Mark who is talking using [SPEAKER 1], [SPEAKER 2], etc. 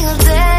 [SPEAKER 1] single day.